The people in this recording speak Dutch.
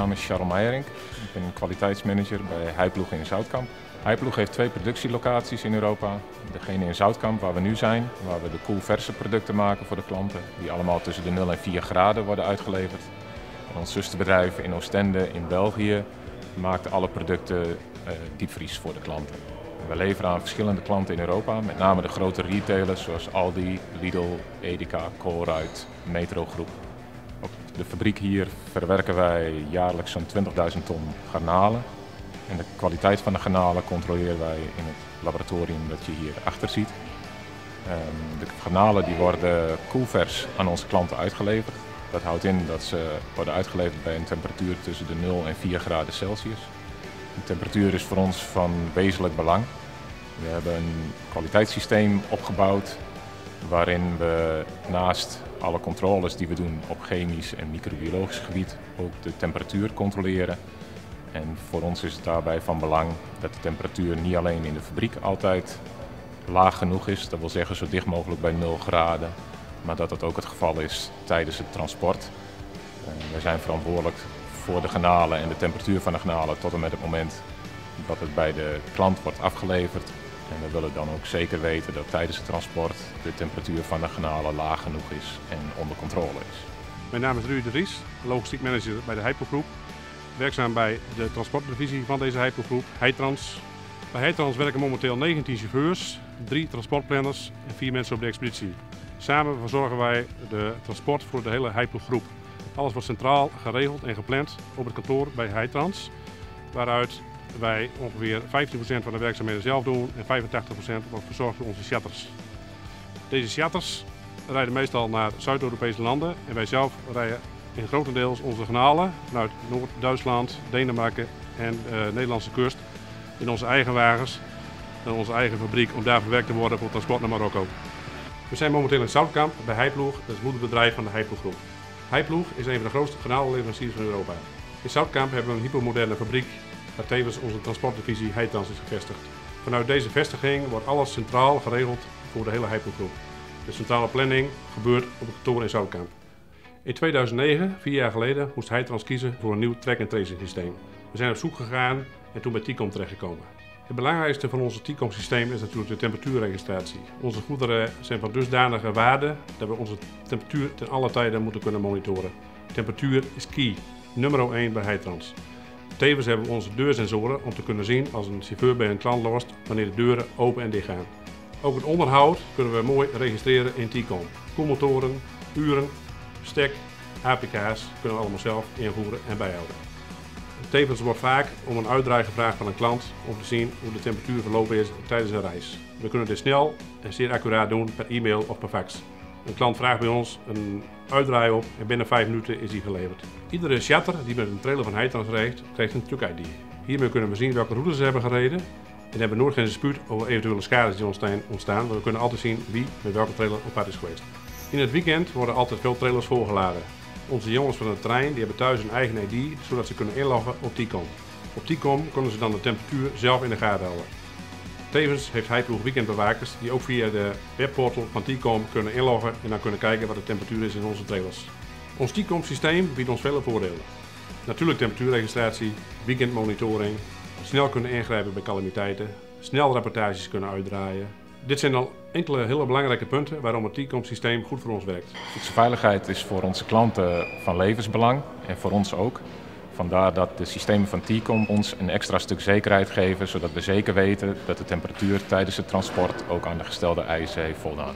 naam is Charles Meijerink. Ik ben kwaliteitsmanager bij Heiploeg in Zoutkamp. Heiploeg heeft twee productielocaties in Europa. Degene in Zoutkamp, waar we nu zijn, waar we de koelverse producten maken voor de klanten. Die allemaal tussen de 0 en 4 graden worden uitgeleverd. En ons zusterbedrijf in Oostende in België maakt alle producten uh, diepvries voor de klanten. We leveren aan verschillende klanten in Europa, met name de grote retailers zoals Aldi, Lidl, Edeka, Colruyt, Metro Groep. Op de fabriek hier verwerken wij jaarlijks zo'n 20.000 ton garnalen. En de kwaliteit van de garnalen controleren wij in het laboratorium dat je hier achter ziet. Ehm, de garnalen die worden koelvers aan onze klanten uitgeleverd. Dat houdt in dat ze worden uitgeleverd bij een temperatuur tussen de 0 en 4 graden Celsius. De temperatuur is voor ons van wezenlijk belang. We hebben een kwaliteitssysteem opgebouwd waarin we naast alle controles die we doen op chemisch en microbiologisch gebied ook de temperatuur controleren. En voor ons is het daarbij van belang dat de temperatuur niet alleen in de fabriek altijd laag genoeg is, dat wil zeggen zo dicht mogelijk bij 0 graden, maar dat dat ook het geval is tijdens het transport. Uh, wij zijn verantwoordelijk voor de granalen en de temperatuur van de granalen tot en met het moment dat het bij de klant wordt afgeleverd. En we willen dan ook zeker weten dat tijdens het transport de temperatuur van de granalen laag genoeg is en onder controle is. Mijn naam is Ruud de Vries, logistiek manager bij de Hypogroep. Werkzaam bij de transportdivisie van deze Hypogroep, Heitrans. Bij Heitrans werken momenteel 19 chauffeurs, 3 transportplanners en 4 mensen op de expeditie. Samen verzorgen wij de transport voor de hele Hypogroep. Alles wordt centraal geregeld en gepland op het kantoor bij Heitrans, waaruit wij ongeveer 15% van de werkzaamheden zelf doen en 85% wordt verzorgd door onze chatters. Deze chatters rijden meestal naar Zuid-Europese landen en wij zelf rijden in grotendeels onze kanalen vanuit Noord-Duitsland, Denemarken en de uh, Nederlandse kust in onze eigen wagens en onze eigen fabriek om daar verwerkt te worden voor transport naar Marokko. We zijn momenteel in Zoutkamp bij Heiploeg, dat is het moederbedrijf van de Heiploeggroep. Heiploeg is een van de grootste garnalenleveranciers van Europa. In Zoutkamp hebben we een hypermoderne fabriek waar tevens onze transportdivisie Heitrans is gevestigd. Vanuit deze vestiging wordt alles centraal geregeld voor de hele Heiploeggroep. De centrale planning gebeurt op het kantoor in Zoutkamp. In 2009, vier jaar geleden, moest Heitrans kiezen voor een nieuw track-and-tracing systeem. We zijn op zoek gegaan en toen bij TICOM terechtgekomen. Het belangrijkste van onze TICOM systeem is natuurlijk de temperatuurregistratie. Onze goederen zijn van dusdanige waarde dat we onze temperatuur ten alle tijden moeten kunnen monitoren. Temperatuur is key, nummer 1 bij Heitrans. Tevens hebben we onze deursensoren om te kunnen zien als een chauffeur bij een klant lost wanneer de deuren open en dicht gaan. Ook het onderhoud kunnen we mooi registreren in TICOM. Koelmotoren, uren, stek, APK's kunnen we allemaal zelf invoeren en bijhouden. Tevens wordt vaak om een uitdraai gevraagd van een klant om te zien hoe de temperatuur verlopen is tijdens een reis. We kunnen dit snel en zeer accuraat doen per e-mail of per fax. Een klant vraagt bij ons een uitdraai op en binnen 5 minuten is die geleverd. Iedere chatter die met een trailer van Heitrans rijdt, krijgt een truck-ID. Hiermee kunnen we zien welke routes ze hebben gereden en hebben nooit geen dispuut over eventuele schades die ontstaan, want we kunnen altijd zien wie met welke trailer op pad is geweest. In het weekend worden altijd veel trailers volgeladen. Onze jongens van de trein die hebben thuis een eigen ID, zodat ze kunnen inloggen op TICOM. Op TICOM kunnen ze dan de temperatuur zelf in de gaten houden. Tevens heeft Heiploeg weekendbewakers die ook via de webportal van TICOM kunnen inloggen en dan kunnen kijken wat de temperatuur is in onze trailers. Ons TICOM systeem biedt ons vele voordelen. Natuurlijk temperatuurregistratie, weekendmonitoring, snel kunnen ingrijpen bij calamiteiten, snel rapportages kunnen uitdraaien. Dit zijn al enkele hele belangrijke punten waarom het TICOM systeem goed voor ons werkt. Voedselveiligheid is voor onze klanten van levensbelang en voor ons ook. Vandaar dat de systemen van TICOM ons een extra stuk zekerheid geven, zodat we zeker weten dat de temperatuur tijdens het transport ook aan de gestelde eisen heeft voldaan.